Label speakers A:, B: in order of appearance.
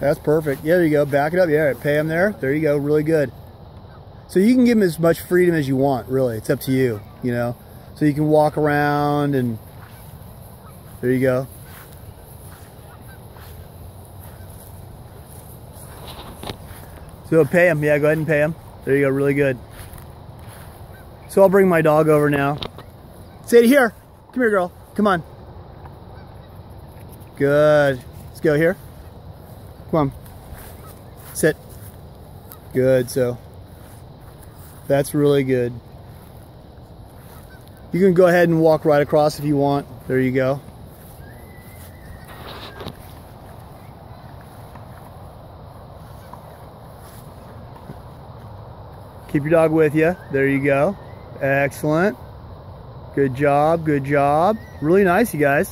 A: That's perfect. Yeah, there you go. Back it up. Yeah, pay him there. There you go. Really good. So you can give him as much freedom as you want, really. It's up to you, you know. So you can walk around and there you go. So pay him. Yeah, go ahead and pay him. There you go. Really good. So I'll bring my dog over now. Sadie, here. Come here, girl. Come on. Good. Let's go here. Come on. Sit. Good. So that's really good. You can go ahead and walk right across if you want. There you go. Keep your dog with you. There you go. Excellent. Good job, good job. Really nice, you guys.